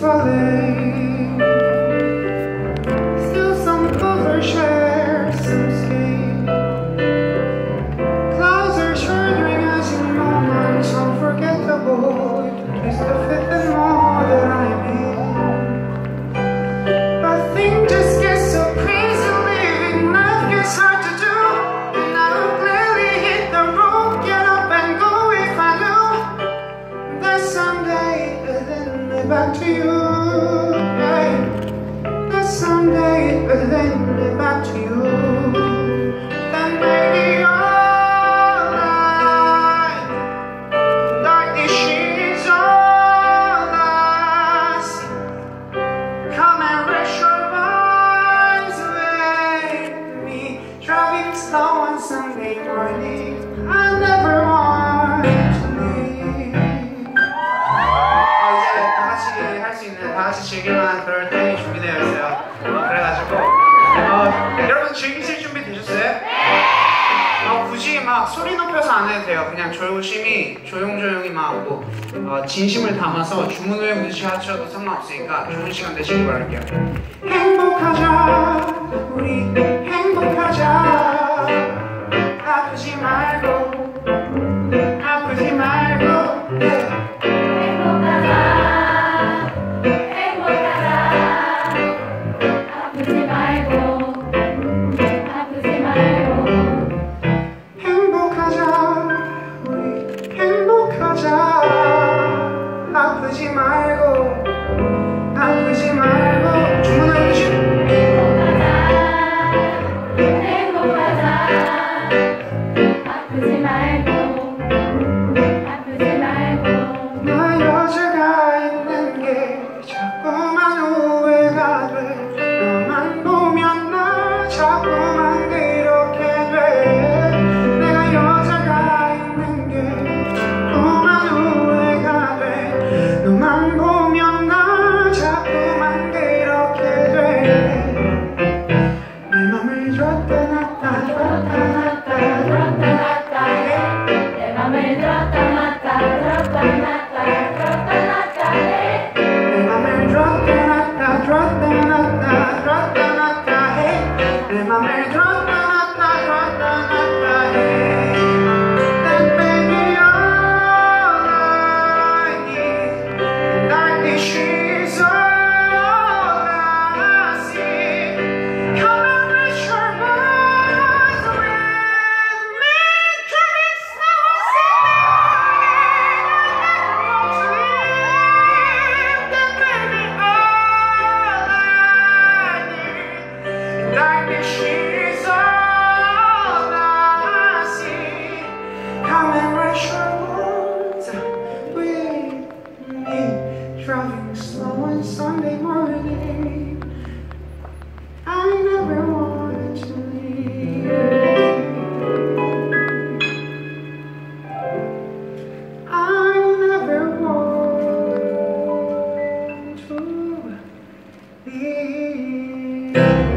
swelling. Still some overshare, some scheme. Clouds are shivering as in moments unforgettable. It's the fifth and more that I'm in. But things just get so crazy living. Life gets hard to do. And I the get up and go if I knew that someday back to you. Yeah. That someday it led 타임이 준비되어 있어요. 어, 그래가지고, 어, 여러분 즐기실 준비 되셨어요? 어, 굳이 막 소리 높여서 안 해도 돼요. 그냥 조심히 조용조용히 막 하고 어, 진심을 담아서 주문 외우듯이 하셔도 상관없으니까 좋은 시간 되시길 바랄게요. 행복하자 우리 행복하자 Jimmy. Driving slow on Sunday morning. I never wanted to leave. I never wanted to leave.